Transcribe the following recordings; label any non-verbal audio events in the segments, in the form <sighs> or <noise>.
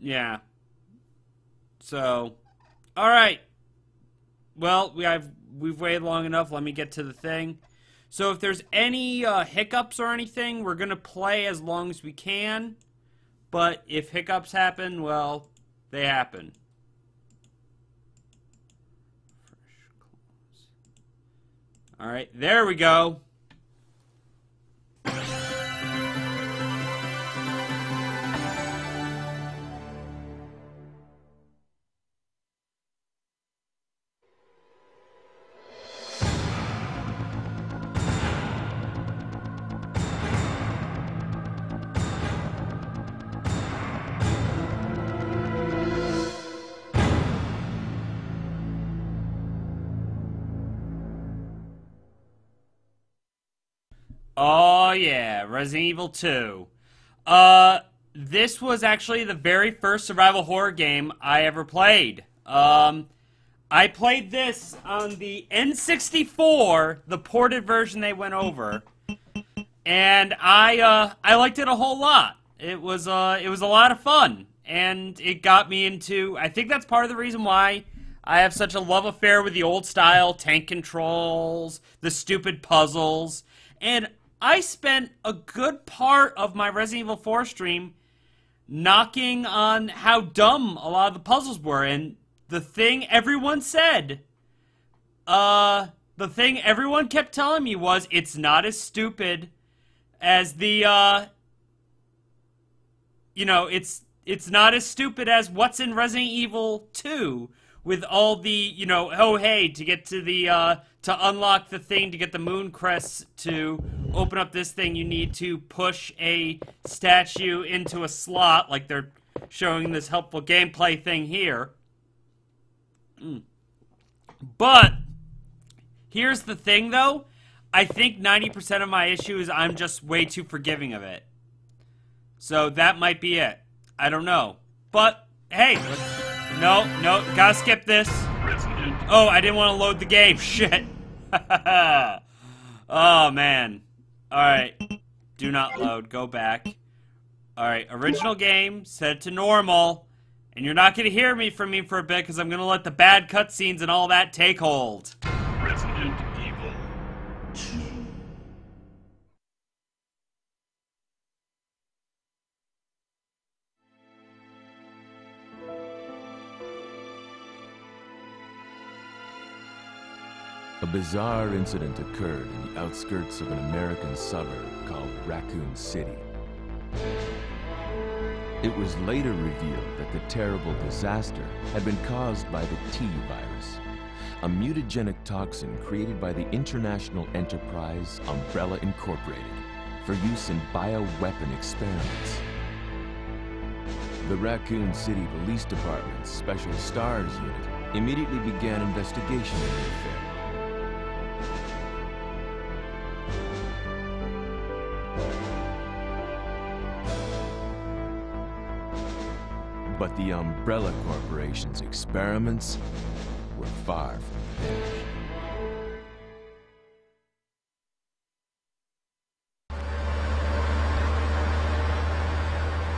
yeah. So, all right. Well, we have we've waited long enough. Let me get to the thing. So, if there's any uh, hiccups or anything, we're gonna play as long as we can. But if hiccups happen, well, they happen. All right, there we go. Yeah, Resident Evil 2. Uh this was actually the very first survival horror game I ever played. Um I played this on the N64, the ported version they went over. And I uh I liked it a whole lot. It was uh it was a lot of fun and it got me into I think that's part of the reason why I have such a love affair with the old style tank controls, the stupid puzzles, and I spent a good part of my Resident Evil 4 stream knocking on how dumb a lot of the puzzles were. And the thing everyone said, uh, the thing everyone kept telling me was it's not as stupid as the, uh, you know, it's it's not as stupid as what's in Resident Evil 2 with all the, you know, oh hey, to get to the uh to unlock the thing to get the moon crest to open up this thing, you need to push a statue into a slot, like they're showing this helpful gameplay thing here. Mm. But here's the thing, though. I think 90% of my issue is I'm just way too forgiving of it. So that might be it. I don't know. But, hey, no, no, gotta skip this. Oh, I didn't want to load the game. <laughs> Shit. <laughs> oh, man. Alright. Do not load. Go back. Alright, original game. Set to normal. And you're not to hear me from me for a bit because I'm to let the bad cutscenes and all that take hold. Resident A bizarre incident occurred in the outskirts of an American suburb called Raccoon City. It was later revealed that the terrible disaster had been caused by the T virus, a mutagenic toxin created by the international enterprise Umbrella Incorporated for use in bioweapon experiments. The Raccoon City Police Department's Special STARS unit immediately began investigation of the affair. But the Umbrella Corporation's experiments were far from finished.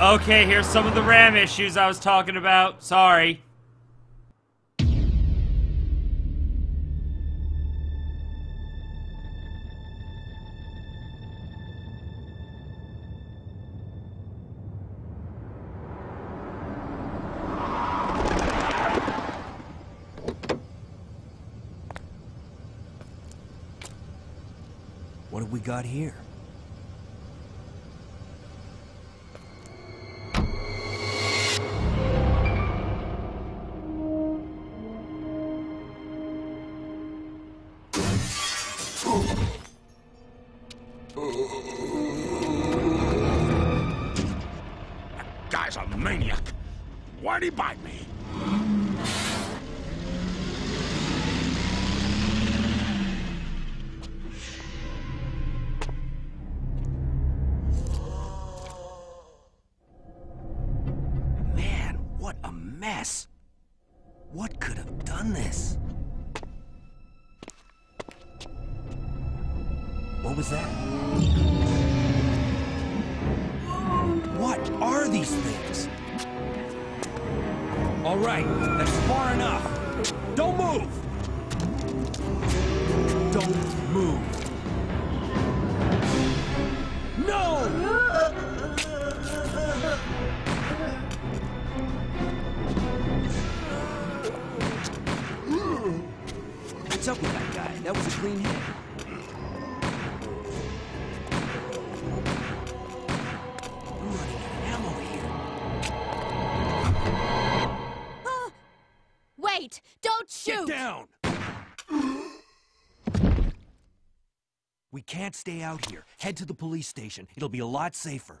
Okay, here's some of the RAM issues I was talking about. Sorry. Got here? Guy's a maniac. Why'd he bite me? Mess. What could have done this? What was that? What are these things? All right, that's far enough. Don't move! Don't move. We can't stay out here. Head to the police station. It'll be a lot safer.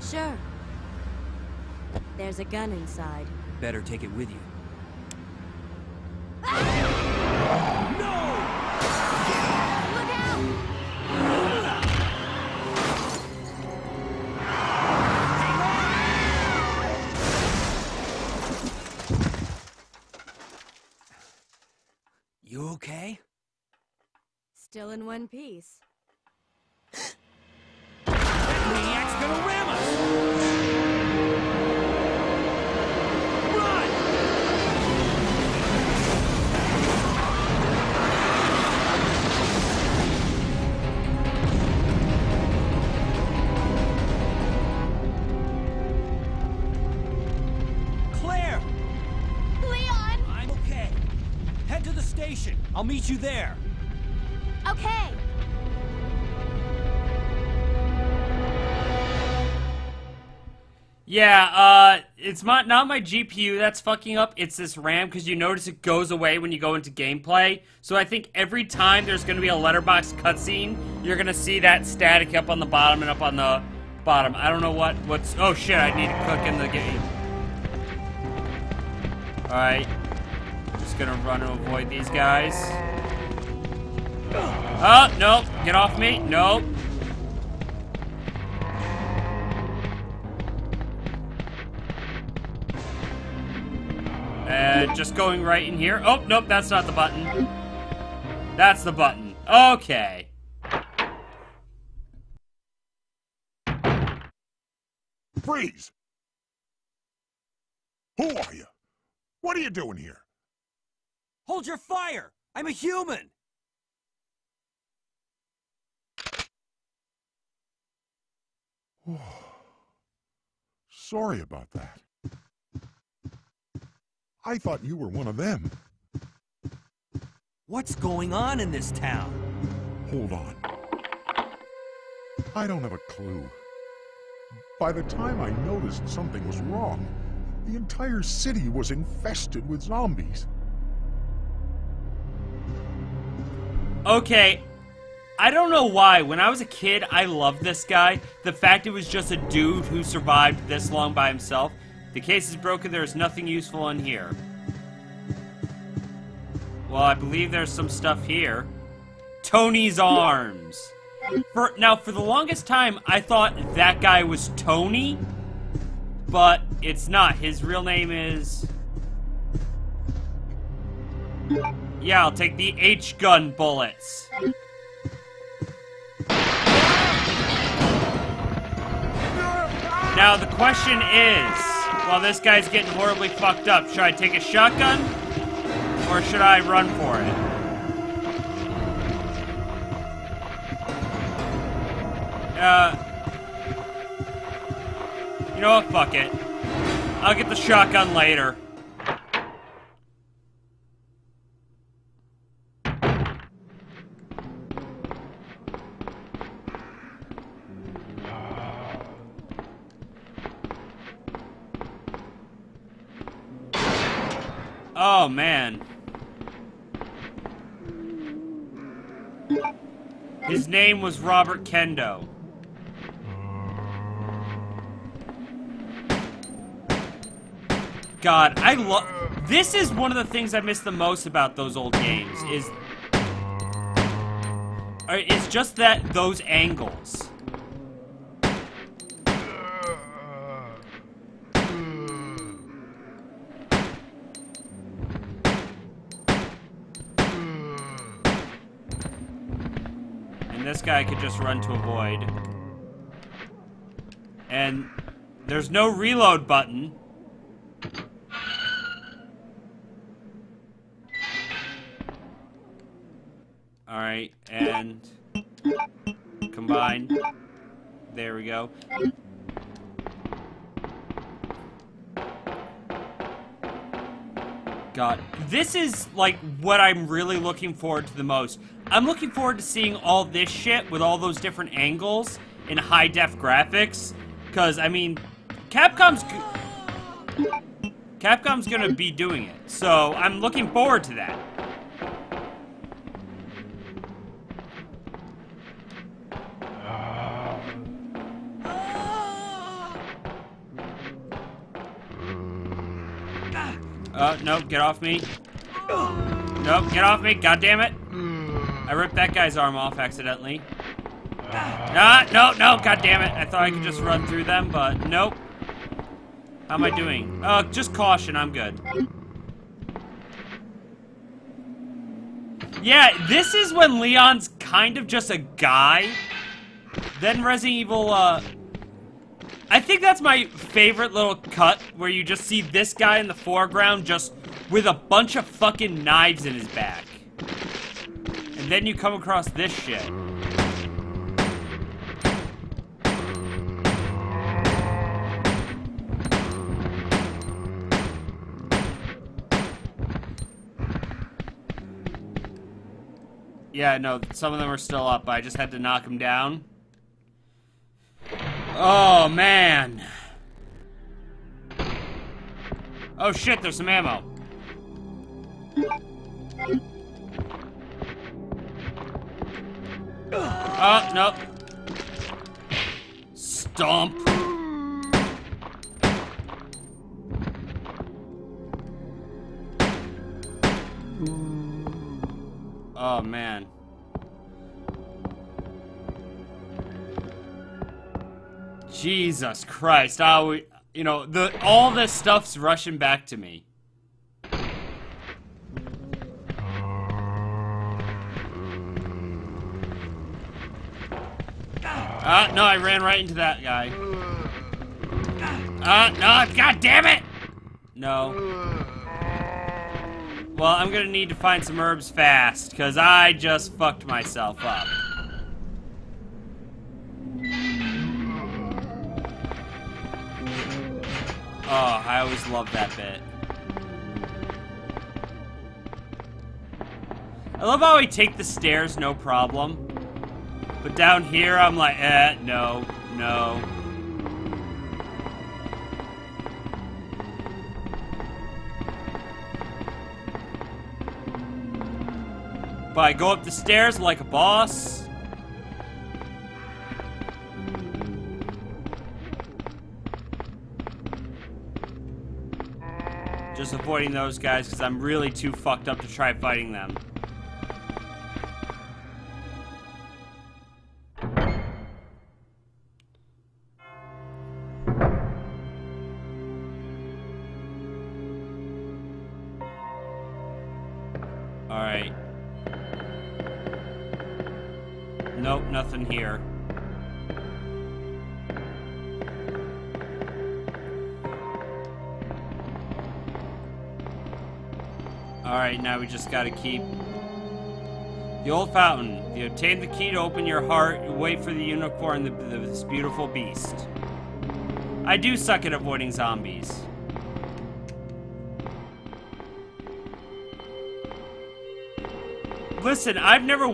Sure. There's a gun inside. Better take it with you. Ah! Look out! You okay? Still in one piece. I'll meet you there. Okay. Yeah, uh, it's not, not my GPU that's fucking up, it's this RAM, because you notice it goes away when you go into gameplay. So I think every time there's going to be a letterbox cutscene, you're going to see that static up on the bottom and up on the bottom. I don't know what, what's, oh shit, I need to click in the game. Alright, just gonna run and avoid these guys. Oh, nope, get off me, nope. And just going right in here. Oh, nope, that's not the button. That's the button. Okay. Freeze! Who are you? What are you doing here? Hold your fire! I'm a human! <sighs> Sorry about that. I thought you were one of them. What's going on in this town? Hold on. I don't have a clue. By the time I noticed something was wrong, the entire city was infested with zombies. Okay. I don't know why. When I was a kid, I loved this guy. The fact it was just a dude who survived this long by himself. The case is broken. There is nothing useful in here. Well, I believe there's some stuff here. Tony's arms. For now, for the longest time, I thought that guy was Tony, but it's not. His real name is. Yeah, I'll take the H gun bullets. Now the question is, while this guy's getting horribly fucked up, should I take a shotgun or should I run for it? Uh, you know what? Fuck it. I'll get the shotgun later. Name was Robert Kendo. God, I love... This is one of the things I miss the most about those old games, is... uh, It's just that, those angles. And this guy could just run to avoid. And there's no reload button. Alright, and combine. There we go. God, this is like what I'm really looking forward to the most. I'm looking forward to seeing all this shit with all those different angles in high def graphics. Cause I mean, Capcom's Capcom's gonna be doing it, so I'm looking forward to that. Uh, no, get off me. Nope, get off me, God damn it! I ripped that guy's arm off accidentally. Ah, no, no, god damn it. I thought I could just run through them, but nope. How am I doing? Uh, just caution, I'm good. Yeah, this is when Leon's kind of just a guy. Then Resident Evil, uh... I think that's my favorite little cut, where you just see this guy in the foreground just with a bunch of fucking knives in his back. And then you come across this shit. Yeah, no, some of them are still up. I just had to knock them down. Oh, man. Oh, shit, there's some ammo. Oh, no. Stomp. Oh, man. Jesus Christ. We, you know, the all this stuff's rushing back to me. Ah, no, I ran right into that guy. Ah, no, god damn it! No. Well, I'm gonna need to find some herbs fast, because I just fucked myself up. Oh, I always love that bit. I love how I take the stairs, no problem. But down here, I'm like, eh, no, no. But I go up the stairs like a boss. Just avoiding those guys because I'm really too fucked up to try fighting them. Alright. Nope, nothing here. Alright, now we just gotta keep... The old fountain. You obtain the key to open your heart, you wait for the unicorn, the, the, this beautiful beast. I do suck at avoiding zombies. Listen, I've never